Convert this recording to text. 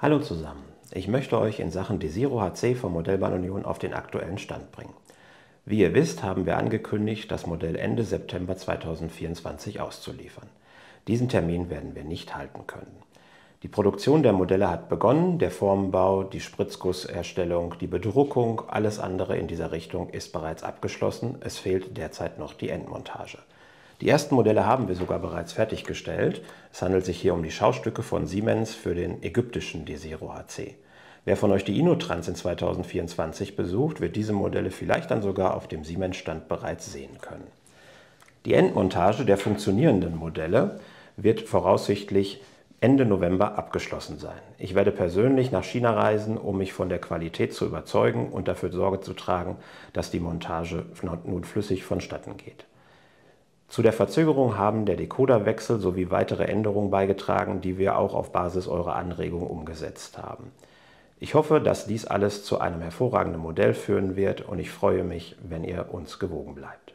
Hallo zusammen, ich möchte euch in Sachen Desiro HC von Modellbahn Union auf den aktuellen Stand bringen. Wie ihr wisst, haben wir angekündigt, das Modell Ende September 2024 auszuliefern. Diesen Termin werden wir nicht halten können. Die Produktion der Modelle hat begonnen, der Formbau, die Spritzgusserstellung, die Bedruckung, alles andere in dieser Richtung ist bereits abgeschlossen. Es fehlt derzeit noch die Endmontage. Die ersten Modelle haben wir sogar bereits fertiggestellt. Es handelt sich hier um die Schaustücke von Siemens für den ägyptischen Desiro HC. Wer von euch die Inotrans in 2024 besucht, wird diese Modelle vielleicht dann sogar auf dem Siemens-Stand bereits sehen können. Die Endmontage der funktionierenden Modelle wird voraussichtlich Ende November abgeschlossen sein. Ich werde persönlich nach China reisen, um mich von der Qualität zu überzeugen und dafür Sorge zu tragen, dass die Montage nun flüssig vonstatten geht. Zu der Verzögerung haben der Decoderwechsel sowie weitere Änderungen beigetragen, die wir auch auf Basis eurer Anregungen umgesetzt haben. Ich hoffe, dass dies alles zu einem hervorragenden Modell führen wird und ich freue mich, wenn ihr uns gewogen bleibt.